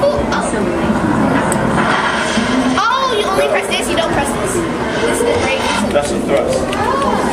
full. Oh. oh, you only press this, you don't press this. This is the. That's the thrust. Oh.